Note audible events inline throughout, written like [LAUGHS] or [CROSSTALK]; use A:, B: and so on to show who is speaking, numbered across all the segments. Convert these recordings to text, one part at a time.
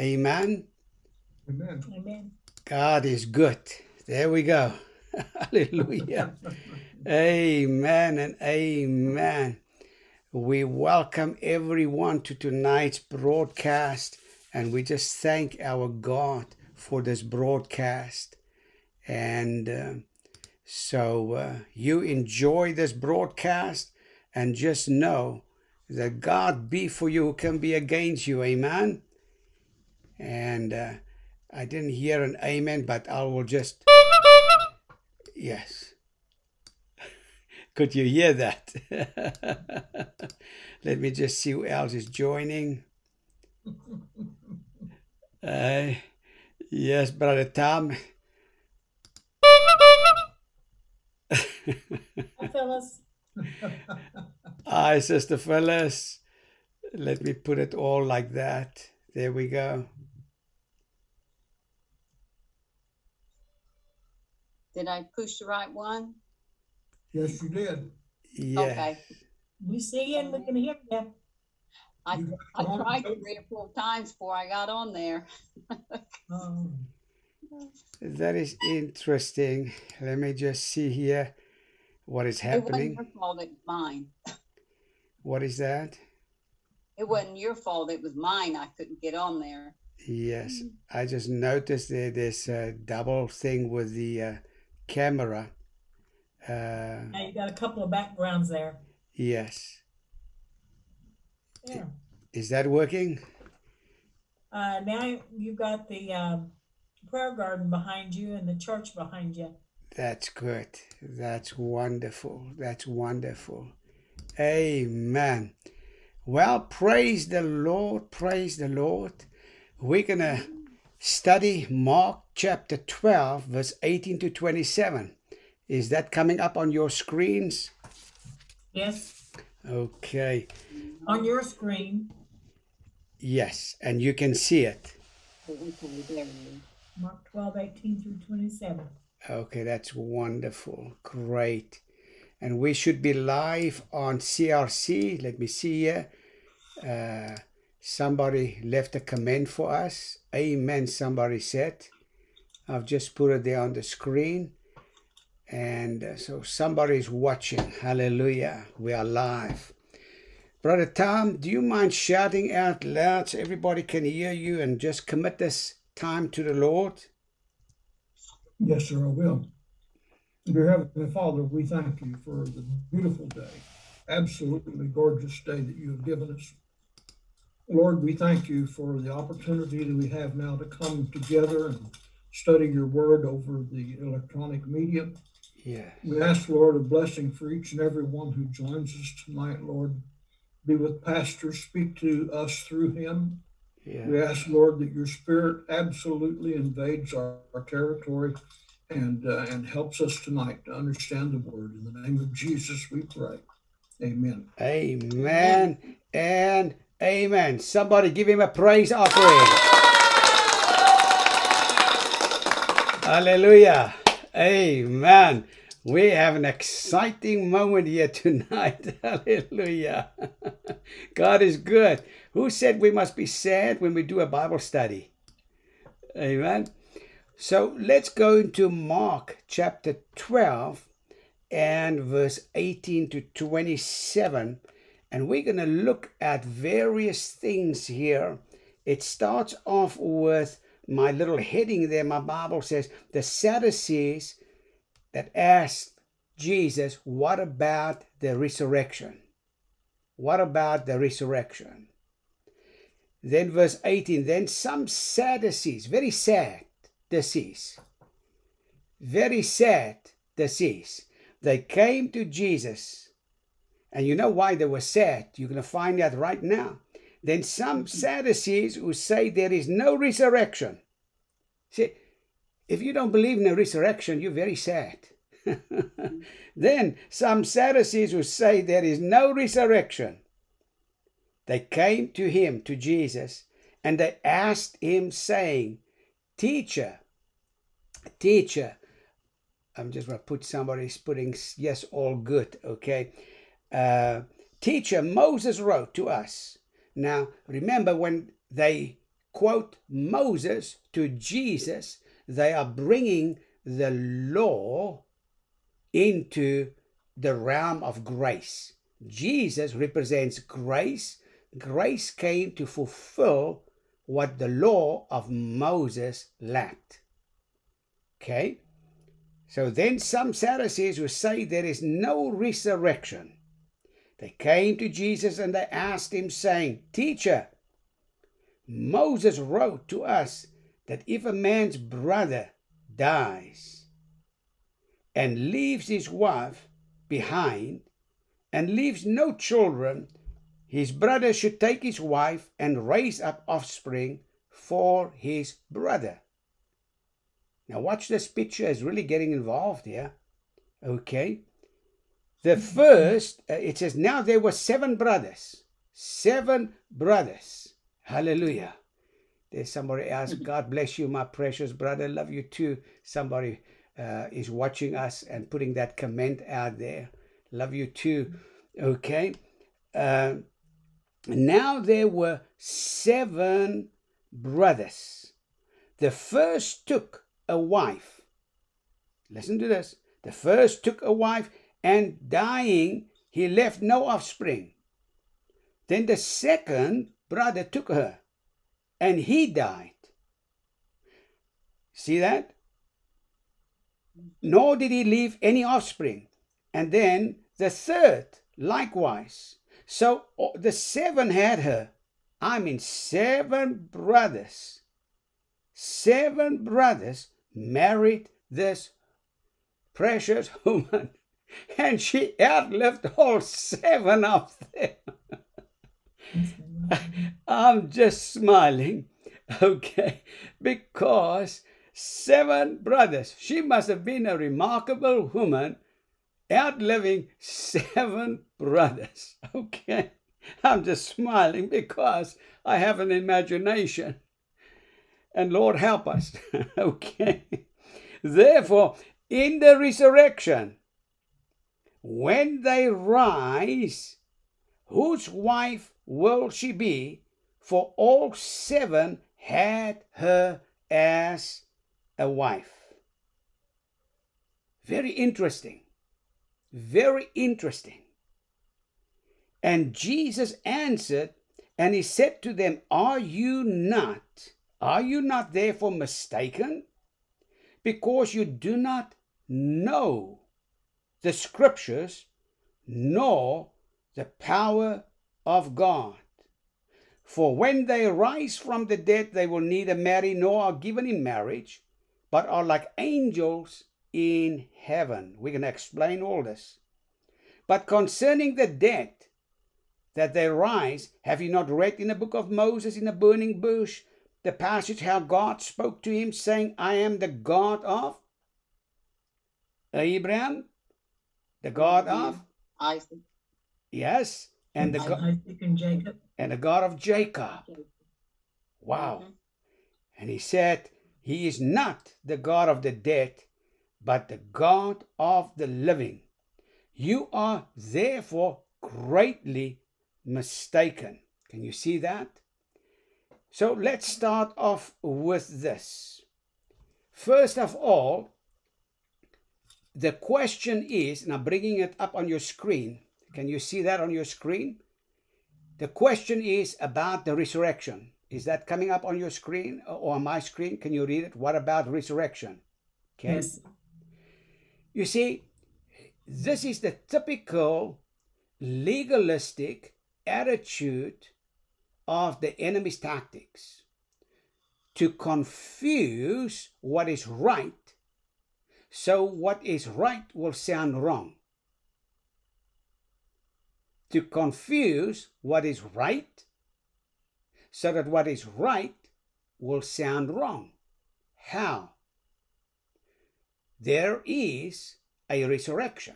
A: Amen.
B: Amen.
C: Amen.
A: God is good. There we go. [LAUGHS] Hallelujah. amen and amen. We welcome everyone to tonight's broadcast and we just thank our God for this broadcast. And uh, so uh, you enjoy this broadcast and just know that God be for you, who can be against you. Amen. And uh, I didn't hear an amen, but I will just. Yes. [LAUGHS] Could you hear that? [LAUGHS] Let me just see who else is joining. [LAUGHS] Uh, yes, Brother Tom.
C: Hi, Phyllis.
A: Hi, Sister Phyllis. Let me put it all like that. There we go.
D: Did I push the right one?
B: Yes, you did.
A: Yeah.
D: Okay.
C: We see you and we can hear you.
D: I,
B: You
D: I
B: the Holy
D: tried
B: Ghost.
D: three or four times before I got on there.
B: Um,
A: That is interesting. Let me just see here what is happening.
D: It wasn't
A: happening.
D: your fault, it was mine.
A: What is that?
D: It wasn't your fault, it was mine. I couldn't get on there.
A: Yes, I just noticed that there's a double thing with the uh, camera. Uh,
C: Now you got a couple of backgrounds there.
A: yes.
C: Yeah.
A: Is that working?
C: Uh, now you've got the um, prayer garden behind you and the church behind you.
A: That's good. That's wonderful. That's wonderful. Amen. Well, praise the Lord. Praise the Lord. We're going to study Mark chapter 12, verse 18 to 27. Is that coming up on your screens?
C: Yes.
A: Okay.
C: On your screen,
A: Yes, and you can see it.
D: Okay, there it is.
C: Mark 12, 18 through 27.
A: Okay, that's wonderful. Great. And we should be live on CRC. Let me see here. Uh, somebody left a comment for us. Amen, somebody said. I've just put it there on the screen. And uh, so somebody's watching. Hallelujah. We are live. Brother Tom, do you mind shouting out loud so everybody can hear you and just commit this time to the Lord?
B: Yes, sir, I will. Dear Heavenly Father, we thank you for the beautiful day, absolutely gorgeous day that you have given us. Lord, we thank you for the opportunity that we have now to come together and study your word over the electronic media.
A: Yeah.
B: We ask, Lord, a blessing for each and every one who joins us tonight, Lord. Be with Pastor, speak to us through him.
A: Yeah.
B: We ask, Lord, that your spirit absolutely invades our, our territory and uh, and helps us tonight to understand the word. In the name of Jesus, we pray. Amen.
A: Amen and amen. Somebody give him a praise offering. Hallelujah. Amen. We have an exciting moment here tonight. [LAUGHS] Hallelujah. God is good. Who said we must be sad when we do a Bible study? Amen. So let's go into Mark chapter 12 and verse 18 to 27. And we're going to look at various things here. It starts off with my little heading there. My Bible says the Sadducees that asked Jesus, What about the resurrection? What about the resurrection? Then, verse 18, then some Sadducees, very sad disease, very sad disease. They came to Jesus, and you know why they were sad? You're going to find out right now. Then some Sadducees who say there is no resurrection. See, if you don't believe in a resurrection, you're very sad. [LAUGHS] then some Sadducees who say there is no resurrection. They came to him, to Jesus, and they asked him, saying, Teacher, teacher, I'm just going to put somebody's putting yes, all good, okay? Uh, teacher, Moses wrote to us. Now, remember when they quote Moses to Jesus, they are bringing the law into the realm of grace. Jesus represents grace. Grace came to fulfill what the law of Moses lacked. Okay? So then some Sadducees will say there is no resurrection. They came to Jesus and they asked him, saying, Teacher, Moses wrote to us that if a man's brother dies and leaves his wife behind and leaves no children, his brother should take his wife and raise up offspring for his brother. Now, watch this picture is really getting involved here. Okay. The first, uh, it says, now there were seven brothers. Seven brothers. Hallelujah. There's somebody else. God bless you, my precious brother. Love you too. Somebody uh, is watching us and putting that comment out there. Love you too. Okay. Uh, now there were seven brothers. The first took a wife. Listen to this. The first took a wife, and dying, he left no offspring. Then the second brother took her, and he died. See that? Nor did he leave any offspring. And then the third, likewise. So the seven had her. I mean, seven brothers. Seven brothers married this precious [LAUGHS] woman, [LAUGHS] and she outlived all seven of them. [LAUGHS] I'm just smiling, [LAUGHS] okay, because seven brothers. She must have been a remarkable woman, outliving seven brothers, okay. I'm just smiling because I have an imagination. And Lord, help us. okay. Therefore, in the resurrection, when they rise, whose wife will she be? For all seven had her as a wife. Very interesting. Very interesting. And Jesus answered, and he said to them, Are you not, are you not therefore mistaken? Because you do not know the scriptures, nor the power of God. For when they rise from the dead, they will neither marry nor are given in marriage, but are like angels in heaven. Going to explain all this. But concerning the dead, that they rise. Have you not read in the book of Moses in the burning bush the passage how God spoke to him, saying, I am the God of Abraham, the God of
D: Isaac.
A: Yes, and the God
C: Isaac and Jacob.
A: and the God of Jacob. Wow.
D: Mhm.
A: And he said, He is not the God of the dead, but the God of the living. You are therefore greatly mistaken. Can you see that? So let's start off with this. First of all, the question is, and I'm bringing it up on your screen. Can you see that on your screen? The question is about the resurrection. Is that coming up on your screen or on my screen? Can you read it? What about resurrection? Okay.
C: Yes.
A: You see, this is the typical legalistic attitude of the enemy's tactics to confuse what is right so what is right will sound wrong. To confuse what is right so that what is right will sound wrong. How? There is a resurrection.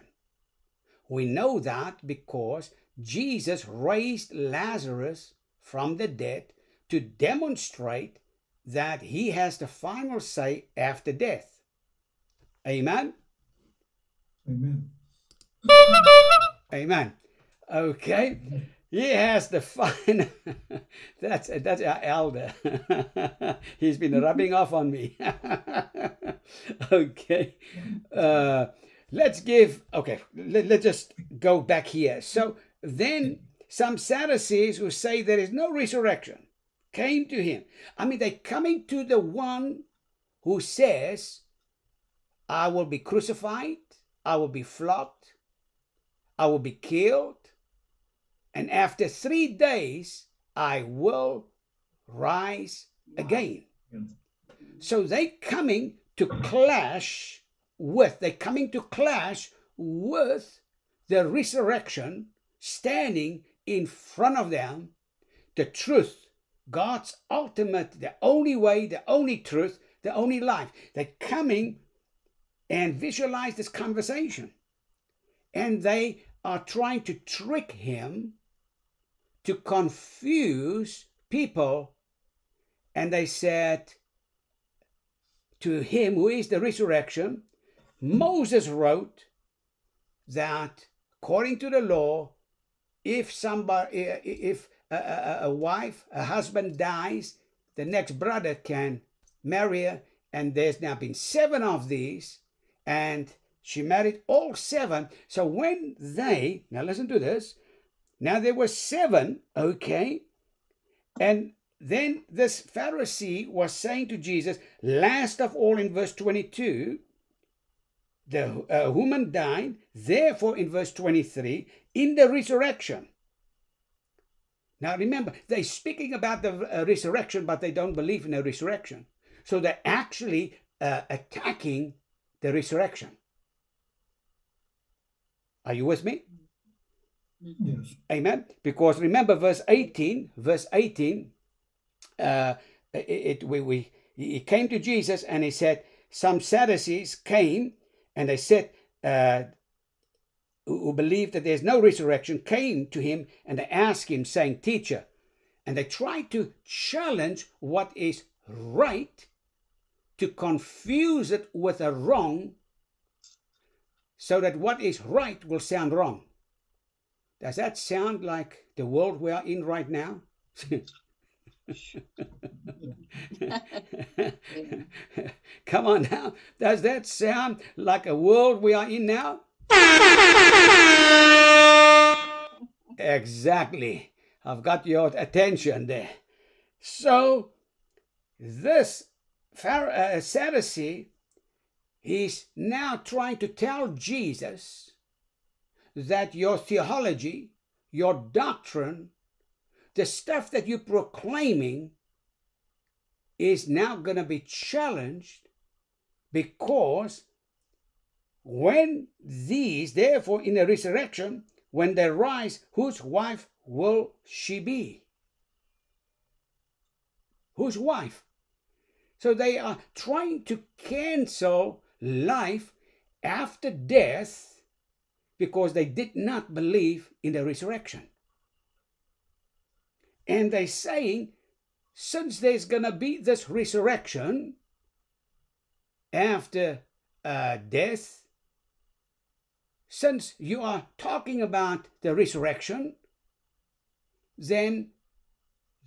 A: We know that because Jesus raised Lazarus from the dead to demonstrate that he has the final say after death. Amen.
B: Amen.
A: Amen. Okay. He has the fine. [LAUGHS] that's that's our elder. [LAUGHS] He's been rubbing off on me. [LAUGHS] okay, uh, let's give. Okay, let, let's just go back here. So then, some Sadducees who say there is no resurrection came to him. I mean, they're coming to the one who says, "I will be crucified. I will be flogged. I will be killed." and after three days I will rise again. So they coming to clash with, they coming to clash with the resurrection standing in front of them, the truth, God's ultimate, the only way, the only truth, the only life. They're coming and visualize this conversation. And they are trying to trick him to confuse people. And they said to him, who is the resurrection, Moses wrote that according to the law, if somebody, if a, a, a wife, a husband dies, the next brother can marry her. And there's now been seven of these, and she married all seven. So when they, now listen to this, now there were seven, okay? And then this Pharisee was saying to Jesus, last of all in verse 22, the uh, woman died, therefore in verse 23, in the resurrection. Now remember, they're speaking about the uh, resurrection, but they don't believe in the resurrection. So they're actually uh, attacking the resurrection. Are you with me?
B: Yes.
A: Amen. Because remember, verse 18, verse 18, uh, it, it we, we he came to Jesus and he said, Some Sadducees came and they said, uh, who believed that there's no resurrection, came to him and they asked him, saying, Teacher, and they tried to challenge what is right to confuse it with a wrong so that what is right will sound wrong. Does that sound like the world we are in right now? [LAUGHS] Come on now. Does that sound like a world we are in now? exactly. I've got your attention there. So, this Phar- uh, Sadducee, he's now trying to tell Jesus that your theology, your doctrine, the stuff that you're proclaiming is now going to be challenged because when these, therefore, in the resurrection, when they rise, whose wife will she be? Whose wife? So they are trying to cancel life after death because they did not believe in the resurrection. And they're saying, since there's going to be this resurrection after uh, death, since you are talking about the resurrection, then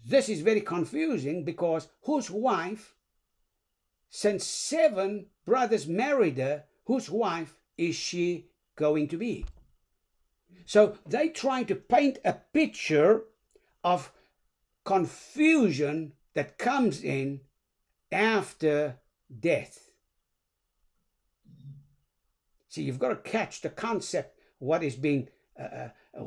A: this is very confusing because whose wife, since seven brothers married her, whose wife is she going to be? So they trying to paint a picture of confusion that comes in after death. See, you've got to catch the concept, what is being, uh, uh,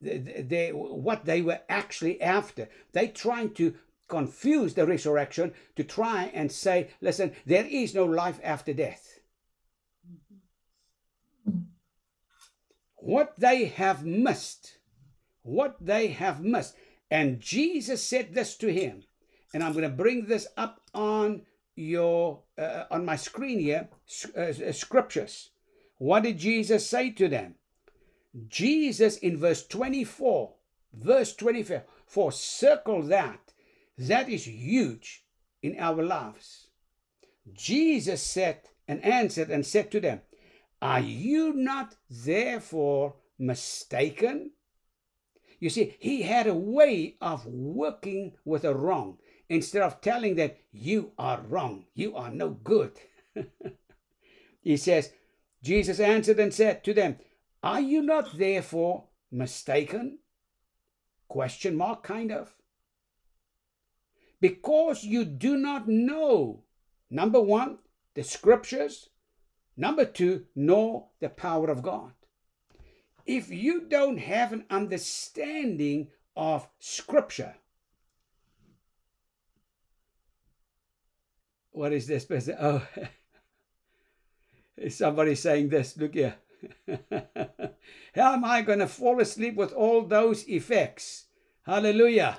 A: they, they, what they were actually after. They trying to confuse the resurrection to try and say, listen, there is no life after death. What they have missed, what they have missed. And Jesus said this to him, and I'm going to bring this up on your uh, on my screen here, uh, scriptures. What did Jesus say to them? Jesus in verse 24, verse 24, for circle that. That is huge in our lives. Jesus said and answered and said to them, Are you not therefore mistaken? You see, he had a way of working with a wrong instead of telling that you are wrong, you are no good. [LAUGHS] he says, Jesus answered and said to them, Are you not therefore mistaken? Question mark, kind of. Because you do not know, number one, the scriptures, number two, know the power of God. If you don't have an understanding of scripture, what is this person? Oh, [LAUGHS] is somebody saying this? Look here. [LAUGHS] How am I going to fall asleep with all those effects? Hallelujah.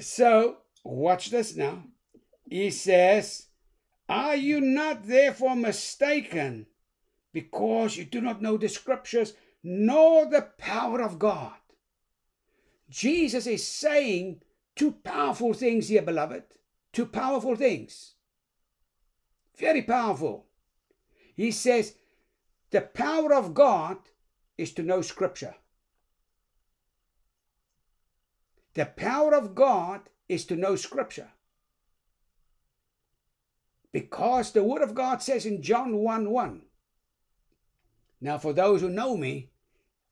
A: So, watch this now. He says, Are you not therefore mistaken because you do not know the scriptures nor the power of God? Jesus is saying two powerful things here, beloved. Two powerful things. Very powerful. He says, the power of God is to know Scripture. The power of God is to know Scripture. Because the Word of God says in John 1 1. Now, for those who know me,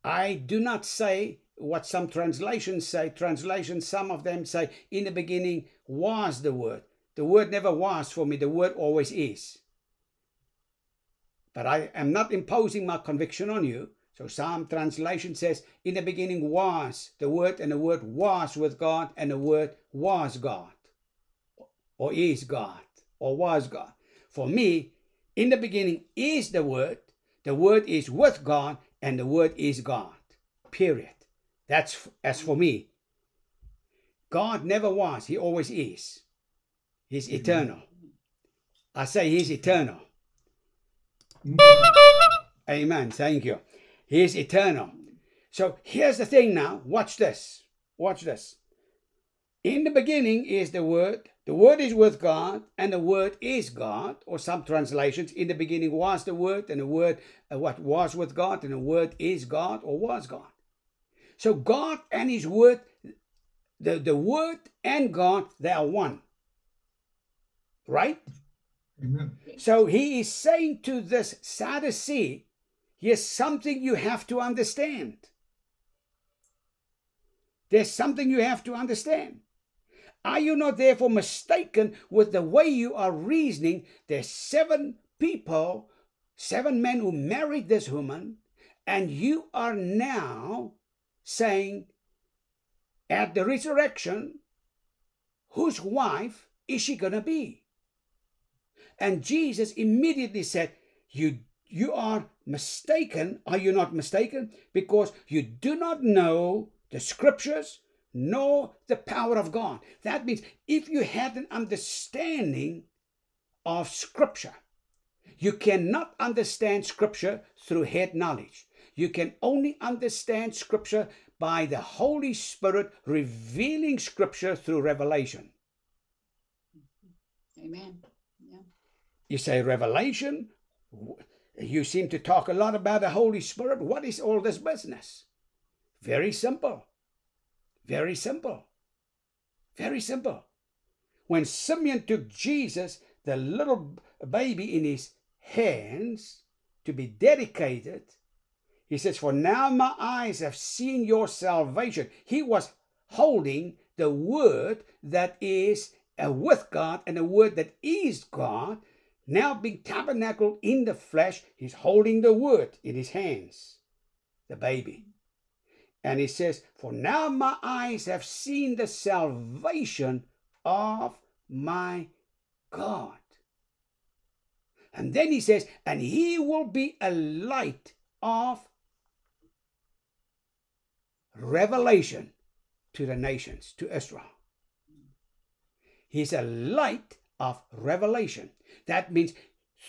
A: I do not say what some translations say. Translations, some of them say, in the beginning was the Word. The Word never was for me, the Word always is. But I am not imposing my conviction on you. So some translation says, in the beginning was the Word, and the Word was with God, and the Word was God, or is God, or was God. For me, in the beginning is the Word, the Word is with God, and the Word is God. Period. That's as for me. God never was, He always is. He's eternal. I say He's eternal. Amen. Thank you. He is eternal. So here's the thing now. Watch this. Watch this. In the beginning is the Word. The Word is with God, and the Word is God. Or some translations, in the beginning was the Word, and the Word, uh, what was with God, and the Word is God, or was God. So God and His Word, the, the Word and God, they are one. Right?
B: Amen.
A: So he is saying to this Sadducee, here's something you have to understand. There's something you have to understand. Are you not therefore mistaken with the way you are reasoning? There's seven people, seven men who married this woman, and you are now saying, at the resurrection, whose wife is she going to be? And Jesus immediately said, You you are mistaken. Are you not mistaken? Because you do not know the scriptures nor the power of God. That means if you have an understanding of scripture, you cannot understand scripture through head knowledge. You can only understand scripture by the Holy Spirit revealing scripture through revelation.
D: Amen. Yeah.
A: You say revelation. You seem to talk a lot about the Holy Spirit. What is all this business? Very simple. Very simple. Very simple. When Simeon took Jesus, the little baby, in his hands to be dedicated, he says, For now my eyes have seen your salvation. He was holding the word that is uh, with God and the word that is God, now being tabernacled in the flesh, he's holding the word in his hands, the baby. And he says, For now my eyes have seen the salvation of my God. And then he says, And he will be a light of revelation to the nations, to Israel. He's a light of revelation. That means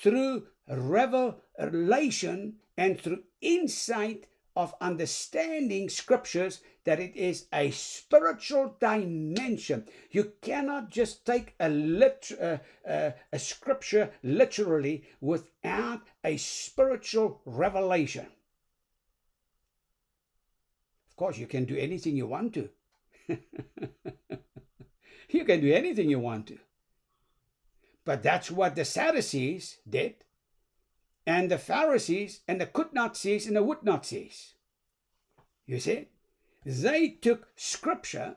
A: through revelation and through insight of understanding scriptures, that it is a spiritual dimension. You cannot just take a, lit, uh, uh, a scripture literally without a spiritual revelation. Of course, you can do anything you want to. [LAUGHS] you can do anything you want to. But that's what the Sadducees did, and the Pharisees, and the could not sees, and the would not sees. You see? They took scripture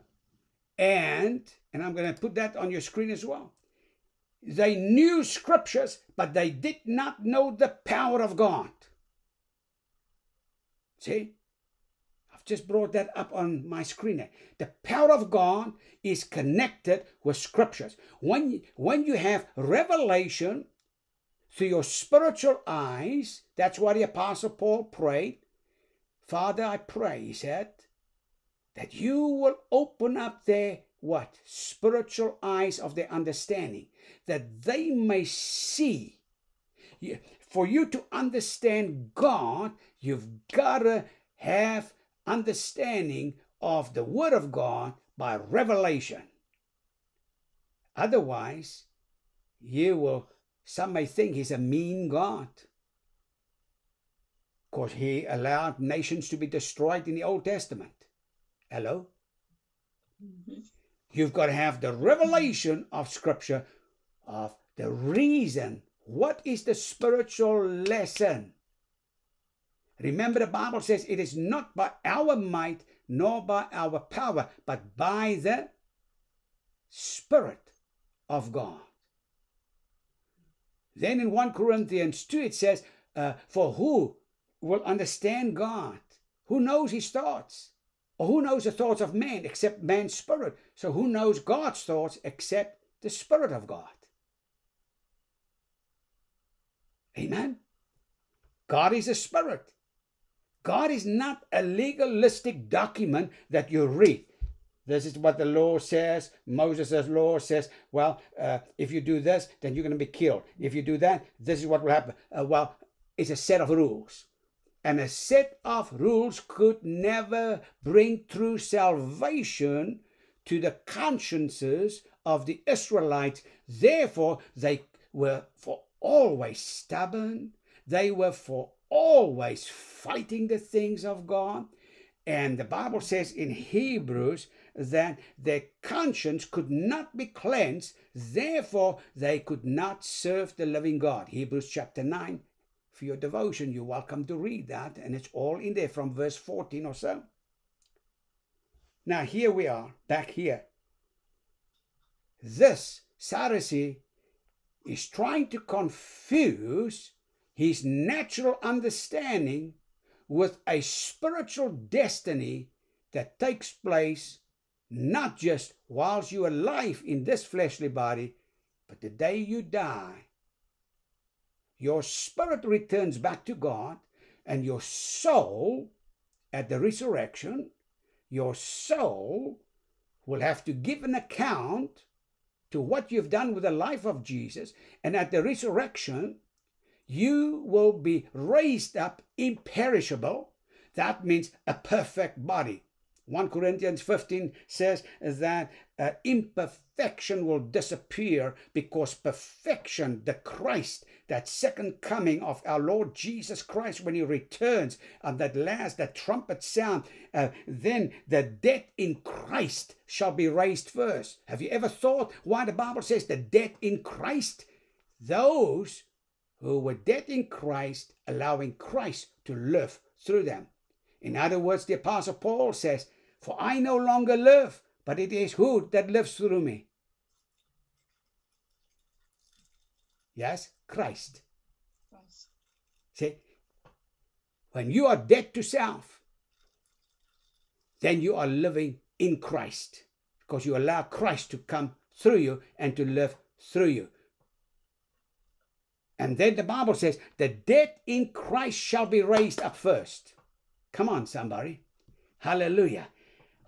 A: and, and I'm going to put that on your screen as well. They knew scriptures, but they did not know the power of God. See? Just brought that up on my screen. The power of God is connected with scriptures. When, when you have revelation through your spiritual eyes, that's why the Apostle Paul prayed. Father, I pray, he said, that you will open up their what? Spiritual eyes of their understanding, that they may see. For you to understand God, you've got to have understanding of the Word of God by revelation. Otherwise, you will, some may think he's a mean God. Of course, he allowed nations to be destroyed in the Old Testament. Hello? Mm-hmm. You've got to have the revelation of Scripture of the reason. What is the spiritual lesson? Remember, the Bible says it is not by our might nor by our power, but by the Spirit of God. Then in 1 Corinthians 2, it says, uh, For who will understand God? Who knows his thoughts? Or who knows the thoughts of man except man's spirit? So who knows God's thoughts except the Spirit of God? Amen. God is a spirit. God is not a legalistic document that you read. This is what the law says. Moses' law says, well, uh, if you do this, then you're going to be killed. If you do that, this is what will happen. Uh, well, it's a set of rules. And a set of rules could never bring true salvation to the consciences of the Israelites. Therefore, they were for always stubborn. They were for always fighting the things of God. And the Bible says in Hebrews that their conscience could not be cleansed, therefore they could not serve the living God. Hebrews chapter 9, for your devotion, you're welcome to read that, and it's all in there from verse 14 or so. Now, here we are, back here. This Pharisee is trying to confuse his natural understanding with a spiritual destiny that takes place not just whilst you're alive in this fleshly body, but the day you die your spirit returns back to God, and your soul, at the resurrection, your soul will have to give an account to what you've done with the life of Jesus. And at the resurrection, you will be raised up imperishable. That means a perfect body. 1 Corinthians 15 says that uh, imperfection will disappear because perfection, the Christ, that second coming of our Lord Jesus Christ when he returns, and that last, that trumpet sound, uh, then the dead in Christ shall be raised first. Have you ever thought why the Bible says the dead in Christ? Those who were dead in Christ, allowing Christ to live through them. In other words, the Apostle Paul says, for I no longer live, but it is who that lives through me. Yes, Christ. Christ. See, when you are dead to self, then you are living in Christ because you allow Christ to come through you and to live through you. And then the Bible says, the dead in Christ shall be raised up first. Come on, somebody. Hallelujah.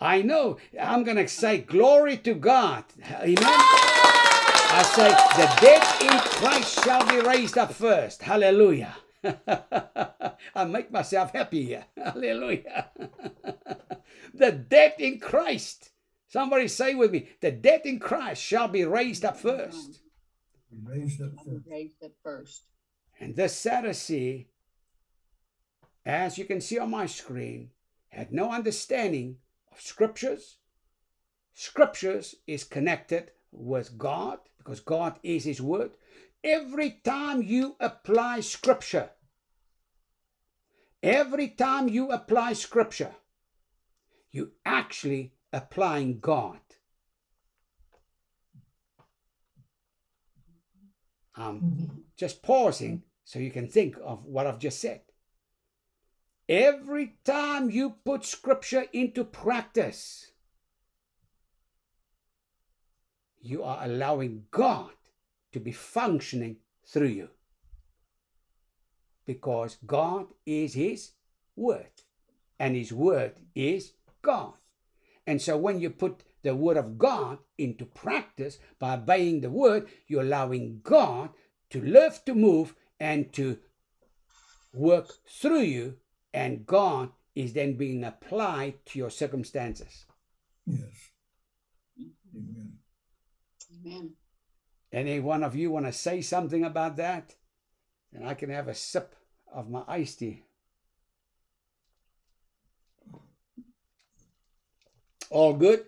A: I know. I'm going to say glory to God. Amen. I say the dead in Christ shall be raised up first. Hallelujah. [LAUGHS] I make myself happy here. [LAUGHS] Hallelujah. [LAUGHS] the dead in Christ. Somebody say with me, the dead in Christ shall be raised up first.
B: Raised up
D: I'm
B: first.
D: raised up first.
A: And this Sadducee, as you can see on my screen, had no understanding of scriptures. Scriptures is connected with God because God is His Word. Every time you apply scripture, every time you apply scripture, you actually applying God. I'm
B: Mhm.
A: just pausing so you can think of what I've just said. Every time you put scripture into practice, you are allowing God to be functioning through you. Because God is His Word, and His Word is God. And so when you put the Word of God into practice by obeying the Word, you're allowing God to live, to move, and to work through you, and God is then being applied to your circumstances.
B: Yes. Amen.
D: Amen.
A: Any one of you want to say something about that? And I can have a sip of my iced tea. All good?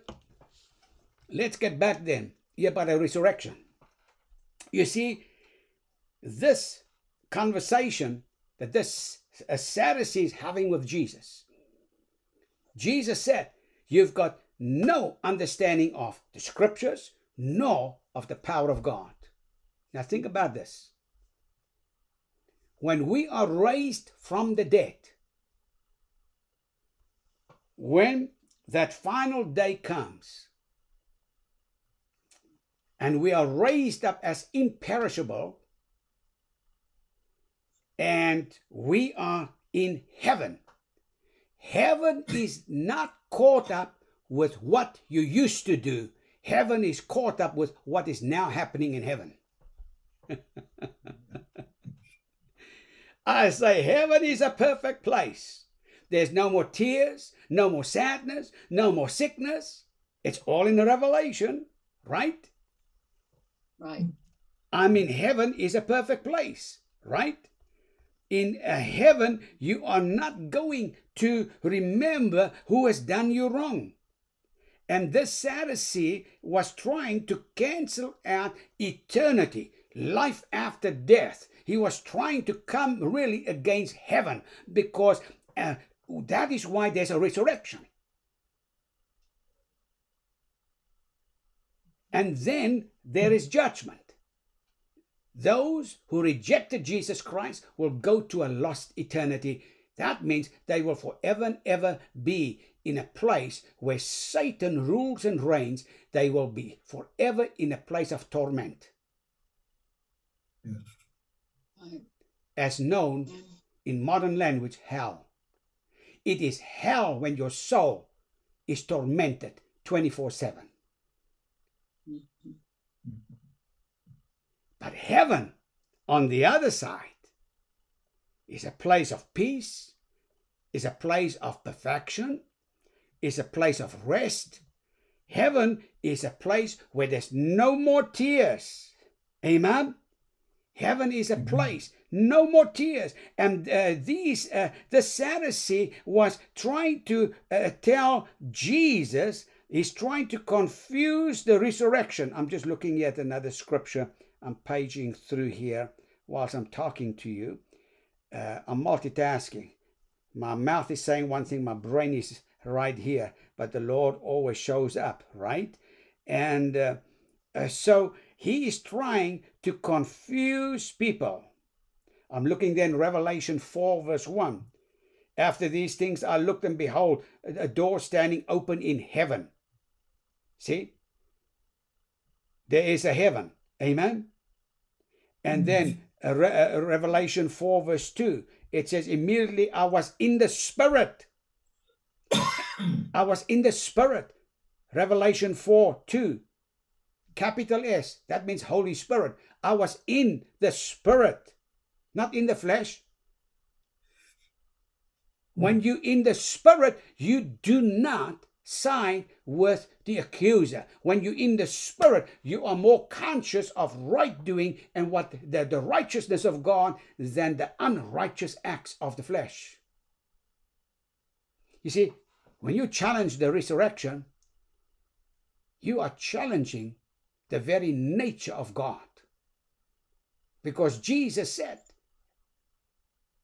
A: Let's get back then about the resurrection. You see, this conversation that this a Sadducee is having with Jesus, Jesus said, You've got no understanding of the scriptures nor of the power of God. Now, think about this. When we are raised from the dead, when that final day comes, and we are raised up as imperishable, and we are in heaven. Heaven is not caught up with what you used to do. Heaven is caught up with what is now happening in heaven. [LAUGHS] I say, heaven is a perfect place. There's no more tears, no more sadness, no more sickness. It's all in the revelation, right?
D: Right.
A: I mean, heaven is a perfect place, right? In uh, heaven, you are not going to remember who has done you wrong. And this Sadducee was trying to cancel out eternity, life after death. He was trying to come really against heaven because uh, that is why there's a resurrection. And then there is judgment. Those who rejected Jesus Christ will go to a lost eternity. That means they will forever and ever be in a place where Satan rules and reigns. They will be forever in a place of torment. As known in modern language, hell. It is hell when your soul is tormented 24 7. But heaven, on the other side, is a place of peace, is a place of perfection, is a place of rest. Heaven is a place where there's no more tears. Amen. Heaven is a place, no more tears. And uh, these, uh, the Sadducee was trying to uh, tell Jesus, he's trying to confuse the resurrection. I'm just looking at another scripture. I'm paging through here whilst I'm talking to you. Uh, I'm multitasking. My mouth is saying one thing, my brain is right here, but the Lord always shows up, right? And uh, uh, so he is trying to confuse people. I'm looking then Revelation 4, verse 1. After these things I looked and behold, a door standing open in heaven. See? There is a heaven. Amen? And then uh, Re- uh, Revelation 4, verse 2, it says, Immediately I was in the Spirit. I was in the Spirit. Revelation 4, 2. Capital S, that means Holy Spirit. I was in the Spirit, not in the flesh. When you in the spirit, you do not side with the accuser. When you're in the spirit, you are more conscious of right doing and what the, the righteousness of God than the unrighteous acts of the flesh. You see, when you challenge the resurrection, you are challenging the very nature of God. Because Jesus said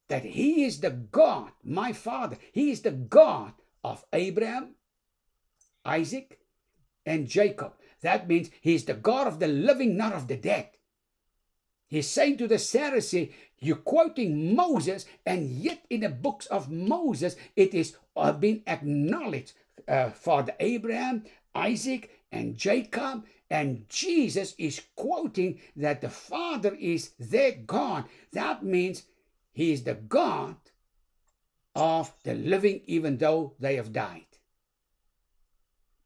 A: that He is the God, my Father. He is the God of Abraham, Isaac, and Jacob. That means He's the God of the living, not of the dead. He's saying to the Pharisee, You're quoting Moses, and yet in the books of Moses, it is uh, been acknowledged uh, Father Abraham, Isaac, and Jacob. And Jesus is quoting that the Father is their God. That means He is the God of the living, even though they have died.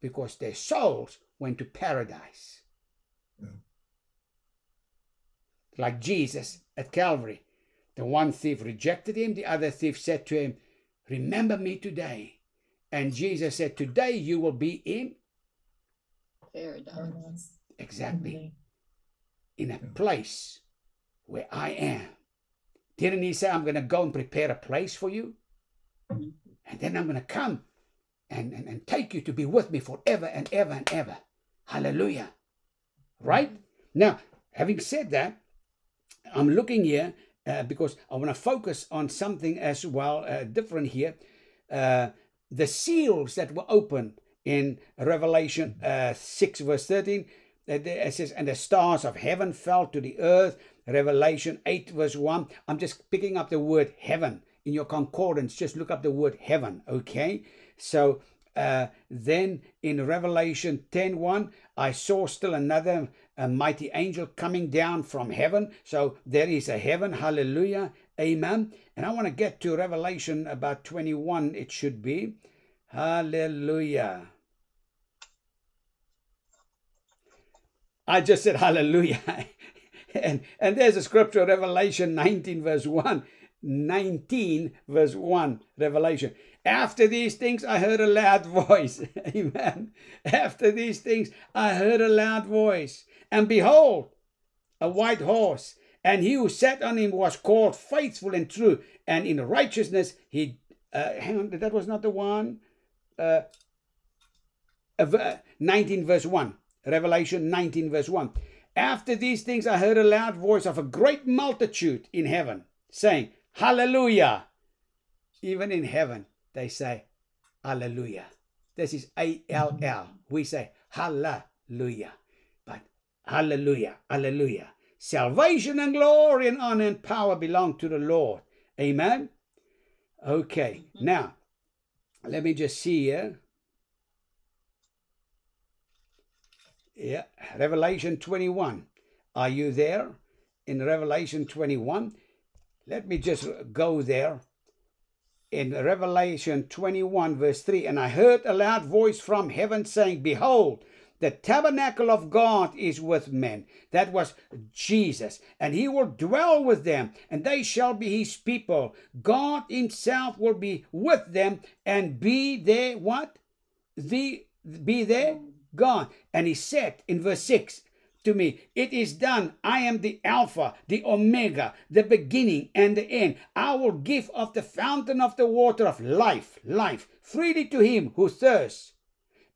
A: Because their souls went to paradise.
B: Yeah.
A: Like Jesus at Calvary. The one thief rejected him, the other thief said to him, Remember me today. And Jesus said, Today you will be in
D: Paradise.
A: exactly in a place where I am. Didn't he say, I'm going to go and prepare a place for you? Mm-hmm. And then I'm going to come and, and, and take you to be with me forever and ever and ever. Hallelujah. Right? Now, having said that, I'm looking here uh, because I want to focus on something as well uh, different here. Uh, the seals that were opened in Revelation uh, 6, verse 13. uh, It says, And the stars of heaven fell to the earth. Revelation 8, verse 1. I'm just picking up the word heaven. In your concordance, just look up the word heaven, okay? So uh, then in Revelation 10 1, I saw still another a mighty angel coming down from heaven. So there is a heaven. Hallelujah. Amen. And I want to get to Revelation about 21, it should be. Hallelujah. I just said hallelujah. [LAUGHS] and, and there's a scripture, Revelation 19, verse 1. 19, verse 1, Revelation. After these things, I heard a loud voice. [LAUGHS] Amen. After these things, I heard a loud voice. And behold, a white horse. And he who sat on him was called faithful and true. And in righteousness, he. Uh, hang on, that was not the one. Uh, uh, 19, verse 1. Revelation 19, verse 1. After these things, I heard a loud voice of a great multitude in heaven saying, Hallelujah. Even in heaven, they say, Hallelujah. This is A L L. We say, Hallelujah. But Hallelujah, Hallelujah. Salvation and glory and honor and power belong to the Lord. Amen. Okay, mm-hmm. now let me just see here. Yeah, Revelation 21. Are you there? In Revelation 21, let me just go there. In Revelation 21, verse 3, and I heard a loud voice from heaven saying, Behold, the tabernacle of God is with men. That was Jesus. And he will dwell with them, and they shall be his people. God himself will be with them and be their what? The be their God. And he said in verse 6, to me, It is done. I am the Alpha, the Omega, the beginning and the end. I will give of the fountain of the water of life, life, freely to him who thirsts.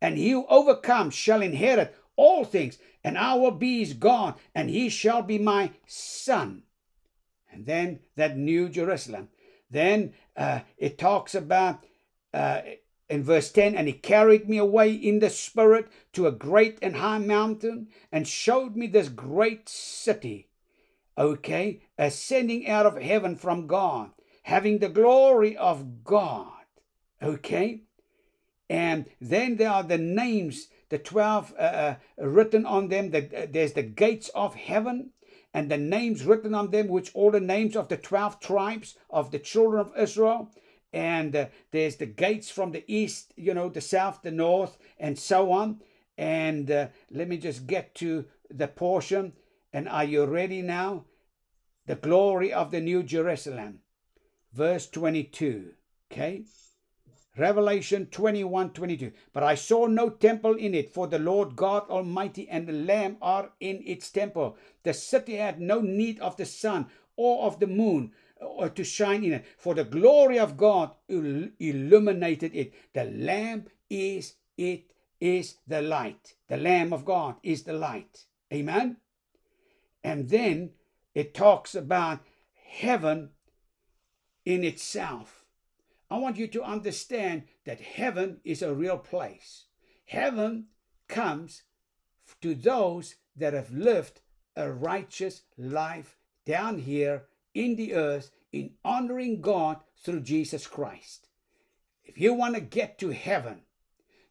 A: And he who overcomes shall inherit all things, and I will be his God, and he shall be my son. And then that new Jerusalem. Then uh, it talks about. Uh, in verse 10 and he carried me away in the spirit to a great and high mountain and showed me this great city. Okay ascending out of heaven from god having the glory of god. Okay? And then there are the names the 12 uh, uh, written on them the, uh, there's the gates of heaven and the names written on them which all the names of the 12 tribes of the children of israel and uh, there's the gates from the east, you know, the south, the north, and so on. And uh, let me just get to the portion. And are you ready now? The glory of the New Jerusalem. Verse 22. Okay? Revelation 21 22. But I saw no temple in it, for the Lord God Almighty and the Lamb are in its temple. The city had no need of the sun or of the moon or to shine in it, for the glory of God illuminated it. The Lamb is it is the light. The Lamb of God is the light. Amen. And then it talks about heaven in itself. I want you to understand that heaven is a real place. Heaven comes to those that have lived a righteous life down here in the earth in honoring God through Jesus Christ. If you want to get to heaven,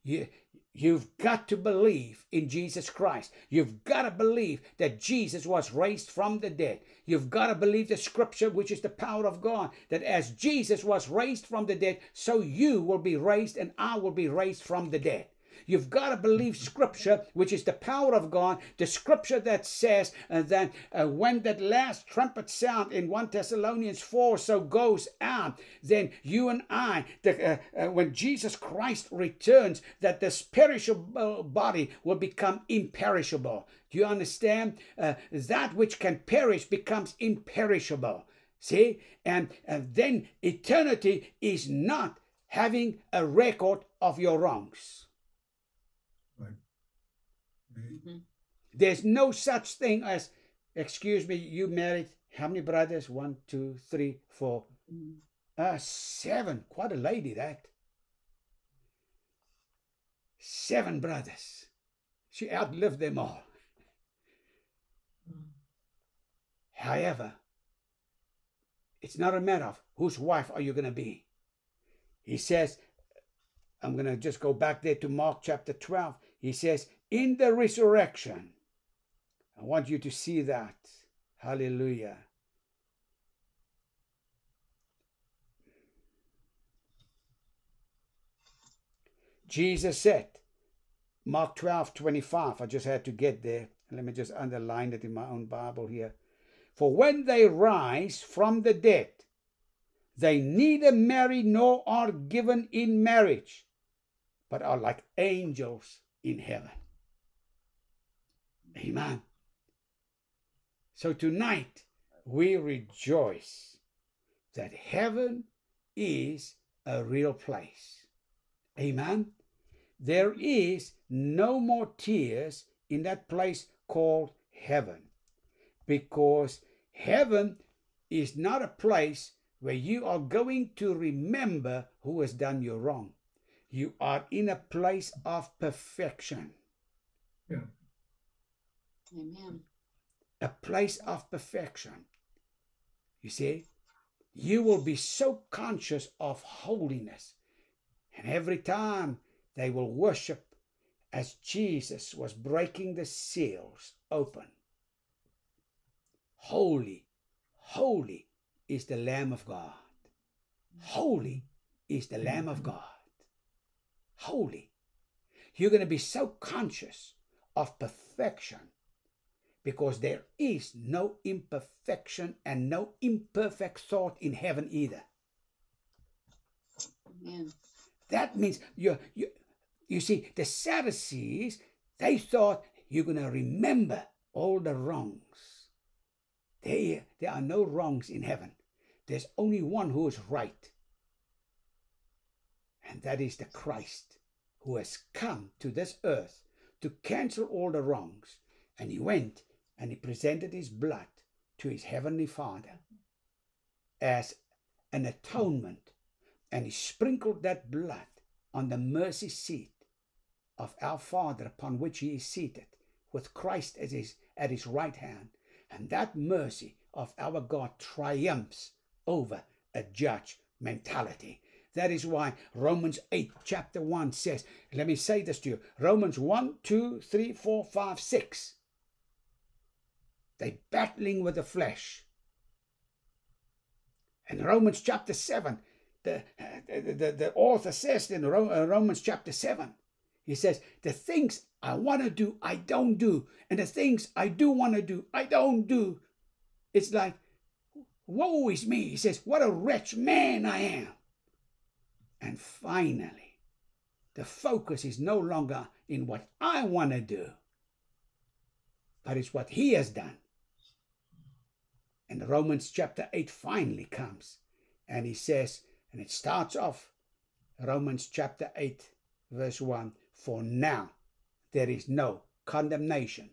A: you, You've got to believe in Jesus Christ. You've got to believe that Jesus was raised from the dead. You've got to believe the scripture, which is the power of God, that as Jesus was raised from the dead, so you will be raised and I will be raised from the dead. You've got to believe Scripture, which is the power of God. The Scripture that says uh, that uh, when that last trumpet sound in 1 Thessalonians 4 so goes out, then you and I, the, uh, uh, when Jesus Christ returns, that this perishable body will become imperishable. Do you understand? That which can perish becomes imperishable. See? And, and then eternity is not having a record of your wrongs.
D: Mhm.
A: There's no such thing as, excuse me, you married how many brothers? One, two, three, four,
D: Mhm.
A: uh, seven. Quite a lady, that. Seven brothers. She outlived them all. However, it's not a matter of whose wife are you going to be. He says, I'm going to just go back there to Mark chapter 12. He says, in the resurrection, I want you to see that. Hallelujah. Jesus said, Mark 12, 25. I just had to get there. Let me just underline it in my own Bible here. For when they rise from the dead, they neither marry nor are given in marriage, but are like angels in heaven. Amen. So tonight we rejoice that heaven is a real place. Amen. There is no more tears in that place called heaven because heaven is not a place where you are going to remember who has done you wrong. You are in a place of perfection.
D: Amen.
A: a place of perfection. You see, you will be so conscious of holiness. And every time they will worship as Jesus was breaking the seals open. Holy, holy is the Lamb of God. Holy is the Lamb of God. Holy. You're going to be so conscious of perfection because there is no imperfection and no imperfect thought in heaven either.
D: Amen.
A: That means you you you see the Sadducees they thought you're gonna remember all the wrongs. There there are no wrongs in heaven. There's only one who is right. And that is the Christ who has come to this earth to cancel all the wrongs. And he went and he presented his blood to his heavenly Father as an atonement. And he sprinkled that blood on the mercy seat of our Father upon which he is seated, with Christ as his, at his right hand. And that mercy of our God triumphs over a judge mentality. That is why Romans 8, chapter 1 says, let me say this to you Romans 1, 2, 3, 4, 5, 6. They battling with the flesh. And Romans chapter 7, the, the, the, author says in uh, Romans chapter 7, he says, The things I want to do, I don't do. And the things I do want to do, I don't do. It's like, woe is me. He says, What a wretched man I am. And finally, the focus is no longer in what I want to do, but it's what He has done. And Romans chapter 8 finally comes and He says, and it starts off Romans chapter 8, verse 1 For now there is no condemnation.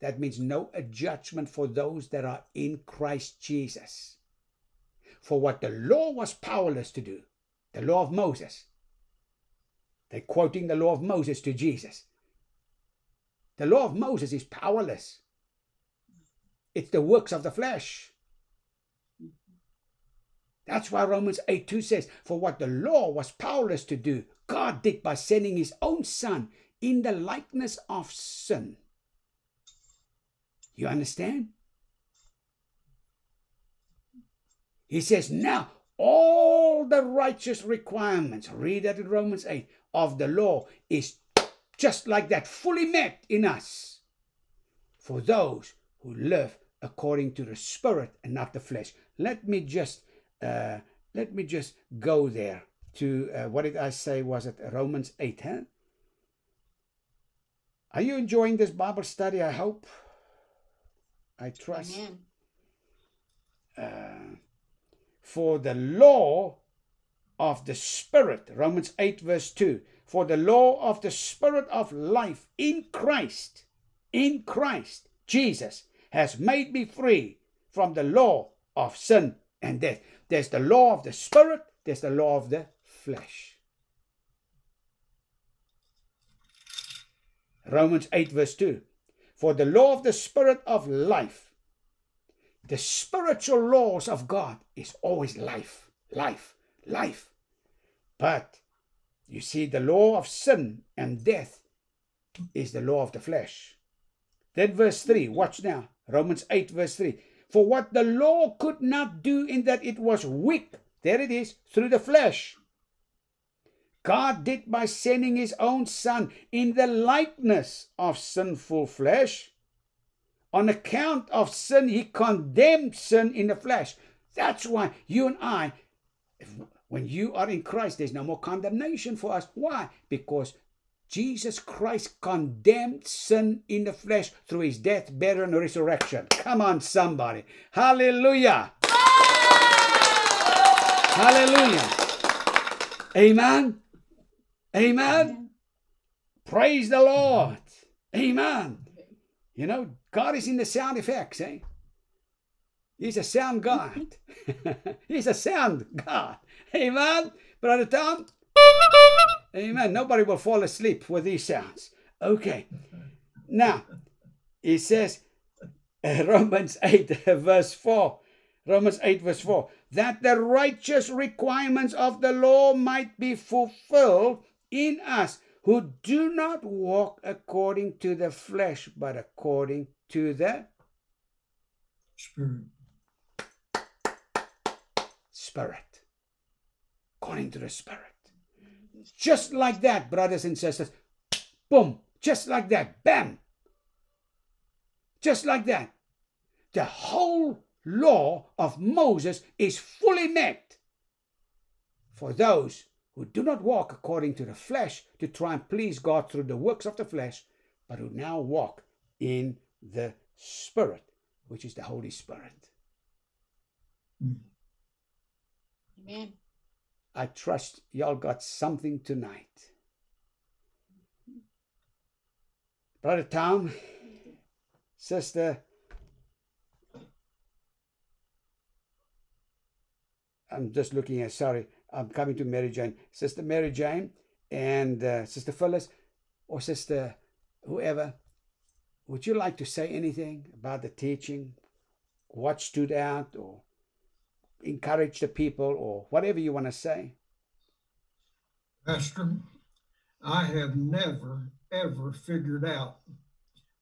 A: That means no judgment for those that are in Christ Jesus. For what the law was powerless to do, the law of Moses, they're quoting the law of Moses to Jesus. The law of Moses is powerless, it's the works of the flesh. That's why Romans 8 2 says, For what the law was powerless to do, God did by sending his own Son in the likeness of sin. You understand? He says, Now all the righteous requirements, read that in Romans 8, of the law is just like that, fully met in us for those who live according to the Spirit and not the flesh. Let me just uh, let me just go there to uh, what did I say? Was it Romans 8? Huh? Are you enjoying this Bible study? I hope. I trust. Uh, for the law of the Spirit, Romans 8, verse 2. For the law of the Spirit of life in Christ, in Christ, Jesus, has made me free from the law of sin and death. There's the law of the Spirit, there's the law of the flesh. Romans 8, verse 2. For the law of the Spirit of life, the spiritual laws of God is always life, life, life. But you see, the law of sin and death is the law of the flesh. Then, verse 3, watch now. Romans 8, verse 3. For what the law could not do, in that it was weak, there it is, through the flesh, God did by sending his own Son in the likeness of sinful flesh. On account of sin, he condemned sin in the flesh. That's why you and I, if, when you are in Christ, there's no more condemnation for us. Why? Because Jesus Christ condemned sin in the flesh through his death, burial, and resurrection. Come on, somebody. Hallelujah. Hallelujah. Amen. Amen. Praise the Lord. Amen. You know, God is in the sound effects, eh? He's a sound God. [LAUGHS] He's a sound God. Amen. Brother Tom? Amen. Nobody will fall asleep with these sounds. Okay. Now, he says, uh, [LAUGHS] Romans 8, verse 4. Romans 8, verse 4. That the righteous requirements of the law might be fulfilled in us who do not walk according to the flesh, but according to the
B: Spirit.
A: Spirit. According to the Spirit. Just like that, brothers and sisters. Boom. Just like that. Bam. Just like that. The whole law of Moses is fully met for those who do not walk according to the flesh to try and please God through the works of the flesh, but who now walk in the Spirit, which is the Holy Spirit. Hmm.
D: Amen.
A: I trust y'all got something tonight. Brother Tom, Sister, I'm just looking at, sorry, I'm coming to Mary Jane. Sister Mary Jane and uh, Sister Phyllis or Sister whoever, would you like to say anything about the teaching? What stood out or encourage the people or whatever you want to say?
B: Pastor, I have never, ever figured out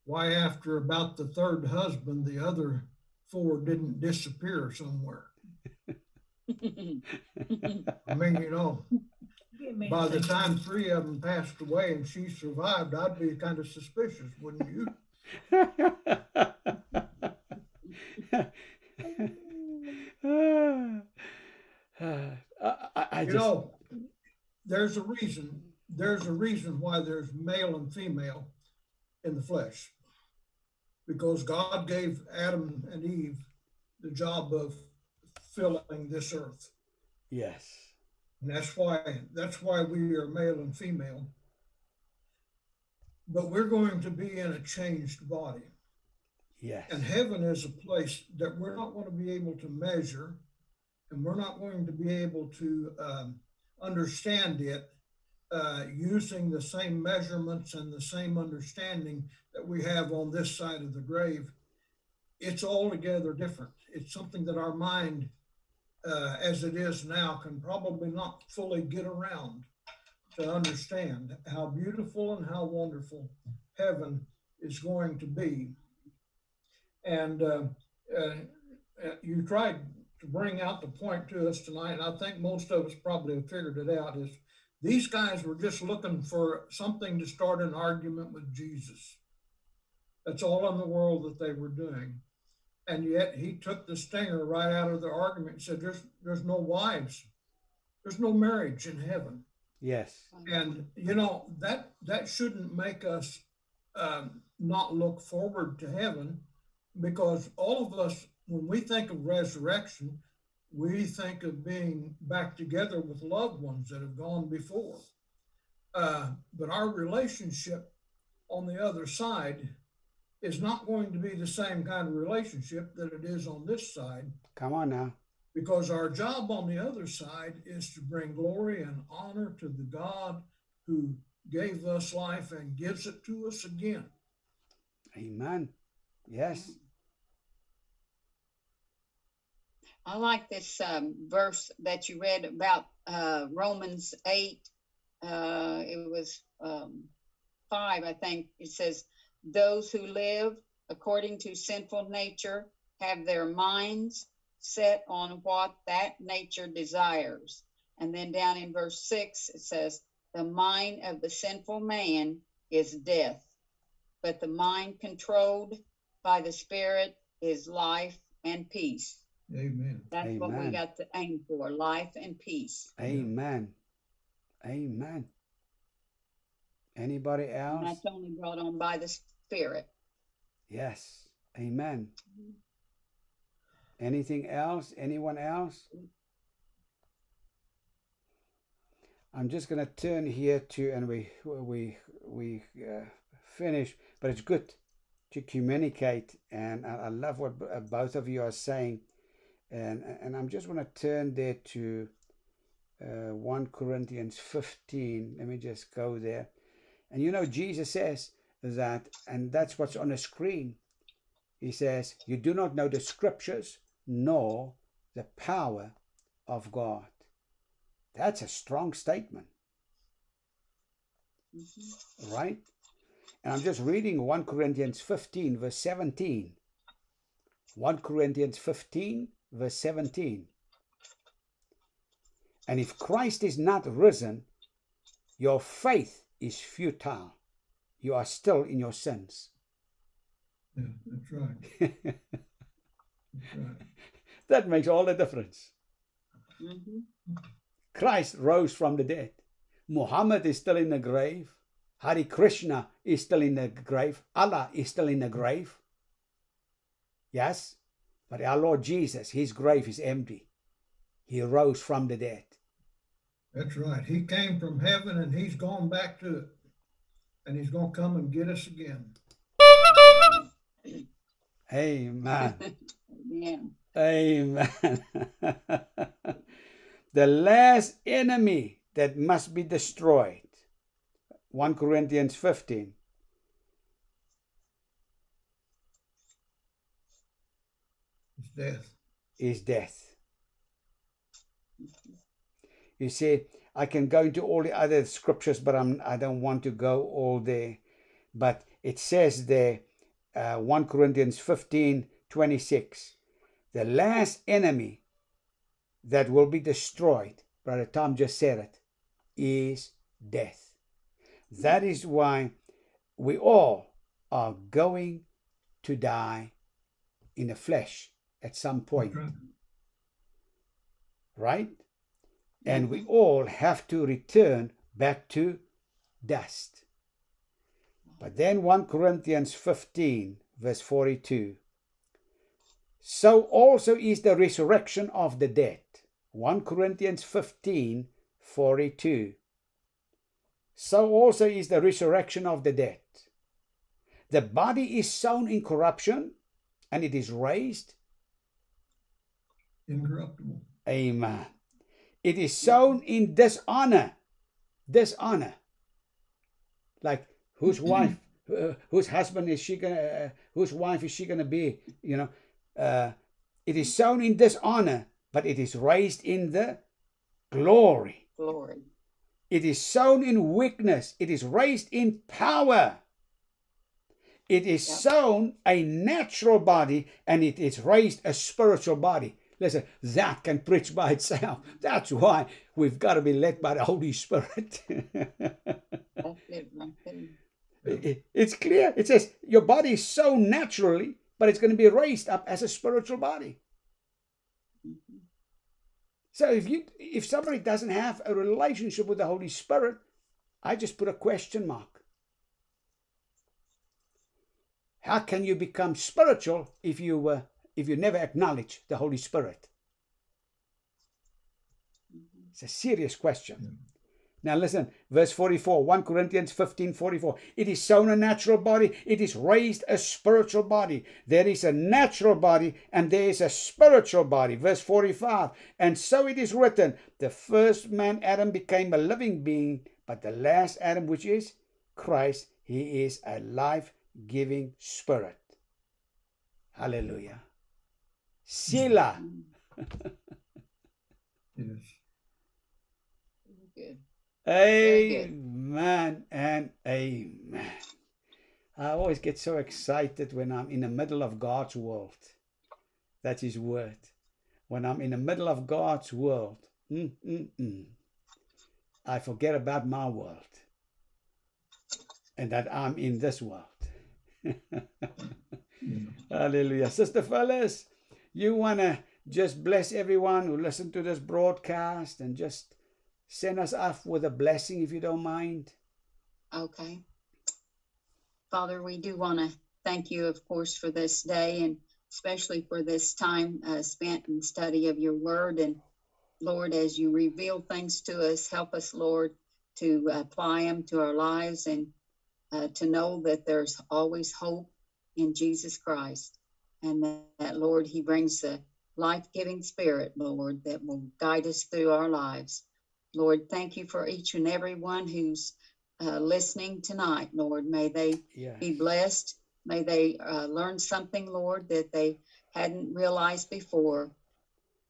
B: why, after about the third husband, the other four didn't disappear somewhere. I mean, you know, by the time three of them passed away and she survived, I'd be kind of suspicious, wouldn't you? [LAUGHS] [LAUGHS] [SIGHS]
A: I, I, I
B: You know, there's a reason. There's a reason why there's male and female in the flesh, because God gave Adam and Eve the job of filling this earth,
A: Yes.
B: and that's why that's why we are male and female. But we're going to be in a changed body.
A: Yes.
B: And heaven is a place that we're not going to be able to measure, and we're not going to be able to um, understand it uh, using the same measurements and the same understanding that we have on this side of the grave. It's altogether different. It's something that our mind, uh, as it is now, can probably not fully get around to understand how beautiful and how wonderful heaven is going to be and uh, uh, uh, you tried to bring out the point to us tonight, and I think most of us probably have figured it out. Is these guys were just looking for something to start an argument with Jesus. That's all in the world that they were doing, and yet he took the stinger right out of the argument and said, "There's there's no wives, there's no marriage in heaven."
A: Yes.
B: and you know that that shouldn't make us um, not look forward to heaven because all of us when we think of resurrection we think of being back together with loved ones that have gone before uh, but our relationship on the other side is not going to be the same kind of relationship that it is on this side
A: Come on now.
B: because our job on the other side is to bring glory and honor to the God who gave us life and gives it to us again.
A: Amen. Yes.
D: I like this um, verse that you read about uh, Romans 8. Uh, it was um, 5, I think. It says, Those who live according to sinful nature have their minds set on what that nature desires. And then down in verse 6, it says, The mind of the sinful man is death, but the mind controlled by the Spirit is life and peace.
B: Amen.
D: That's what we got to aim for life and peace.
A: Amen. Amen. Anybody
D: And
A: else?
D: that's only brought on by the Spirit.
A: Yes. Amen. Anything else? Anyone else? I'm just going to turn here to, and we we we uh, finish. But it's good to communicate, and I, I love what b- uh, both of you are saying, and and I'm just going to turn there to uh, one Corinthians 15. Let me just go there, and you know Jesus says that, and that's what's on the screen. He says, "You do not know the scriptures nor the power of God." That's a strong statement,
D: Mhm.
A: right? And I'm just reading 1 Corinthians 15, verse 17. 1 Corinthians 15, verse 17. And if Christ is not risen, your faith is futile. You are still in your sins.
B: Yeah, that's right. [LAUGHS] That's right.
A: that makes all the difference.
D: Mhm.
A: Christ rose from the dead. Muhammad is still in the grave. Hari Krishna is still in the grave. Allah is still in the grave. Yes? But our Lord Jesus, his grave is empty. He rose from the dead.
B: That's right. He came from heaven and he's gone back to it. And he's going to come and get us again.
A: Amen.
D: Yeah. [LAUGHS]
A: Amen. [LAUGHS] the last enemy that must be destroyed. 1 Corinthians 15.
B: It's death.
A: is death. You see, I can go into all the other scriptures, but I'm, I don't want to go all there. But it says there, uh, 1 Corinthians 15 26, the last enemy that will be destroyed, Brother Tom just said it, is death. That is why we all are going to die in the flesh at some point
B: right?
A: and we all have to return back to dust. But then 1 Corinthians 15, verse 42. So also is the resurrection of the dead. 1 Corinthians 15, 42. So also is the resurrection of the dead. The body is sown in corruption and it is raised.
B: Incorruptible.
A: Amen. It is sown in dishonor. Dishonor. Like whose [CLEARS THROAT] wife, uh, whose husband is she gonna, uh, whose wife is she gonna be? You know, uh, it is sown in dishonor, but it is raised in the glory.
D: Glory.
A: It is sown in weakness, it is raised in power. It is
D: Yep.
A: sown a natural body and it is raised a spiritual body. Listen, that can preach by itself. That's why we've got to be led by the Holy Spirit. [LAUGHS]
D: That's it right there.
A: It- it's clear. It says your body is so naturally, but it's going to be raised up as a spiritual body.
D: Mhm.
A: So if you if somebody doesn't have a relationship with the Holy Spirit, I just put a question mark. How can you become spiritual if you uh, if you never acknowledge the Holy Spirit? It's a serious question.
B: Yeah.
A: Now listen, verse 44, 1 Corinthians 15 44. It is sown a natural body, it is raised a spiritual body. There is a natural body and there is a spiritual body. Verse 45. And so it is written, the first man Adam became a living being, but the last Adam, which is Christ, he is a life giving spirit. Hallelujah. Selah.
B: Yes.
D: Good.
A: Amen and amen. I always get so excited when I'm in the middle of God's world. That's His word. When I'm in the middle of God's world, mm, mm, mm, I forget about my world and that I'm in this world.
B: Yeah. [LAUGHS]
A: Hallelujah. Sister Phyllis, you want to just bless everyone who listened to this broadcast and just send us off with a blessing if you don't mind.
D: Okay. Father, we do want to thank you, of course, for this day and especially for this time uh, spent in study of your word. And Lord, as you reveal things to us, help us, Lord, to apply them to our lives and uh, to know that there's always hope in Jesus Christ. And that, Lord, He brings the life giving spirit, Lord, that will guide us through our lives. Lord, thank you for each and every one who's uh, listening tonight, Lord. May they
A: Yeah.
D: be blessed. May they uh, learn something, Lord, that they hadn't realized before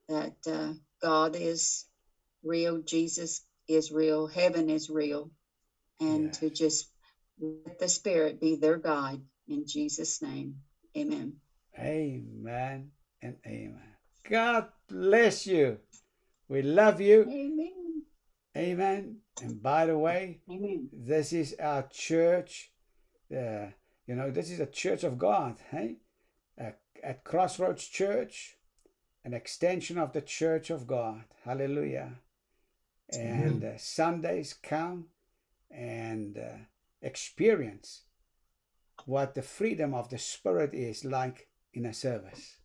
D: that uh, God is real, Jesus is real, heaven is real, and
A: Yeah.
D: to just let the Spirit be their guide in Jesus' name. Amen.
A: Amen and amen. God bless you. We love you.
D: Amen.
A: Amen. And by the way,
D: Amen.
A: this is our church. Uh, you know, this is a church of God, hey? Uh, at Crossroads Church, an extension of the church of God. Hallelujah. And uh, Sundays come and uh, experience what the freedom of the Spirit is like in a service.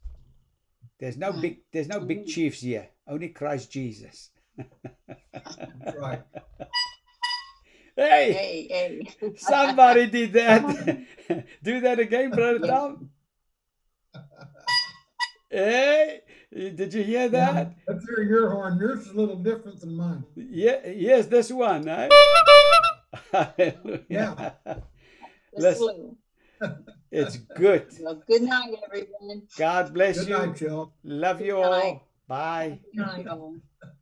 A: There's no big, there's no big chiefs here. Only Christ Jesus.
B: Right. [LAUGHS]
A: Hey,
D: Hey, hey. [LAUGHS]
A: somebody did that. [LAUGHS] Do that again, brother Tom. Hey, did you hear that?
B: Let's hear your horn. Yours is a little different than mine.
A: Yeah, yes, this one. Eh? Hallelujah.
B: Yeah.
D: Just a
A: Listen.
D: little.
A: It's good. [LAUGHS]
D: Well, good night, everyone.
A: God bless
B: Good
A: you.
B: night, Jill.
A: Love you
D: night.
A: all. Bye.
C: Good night.
D: Good night. [LAUGHS]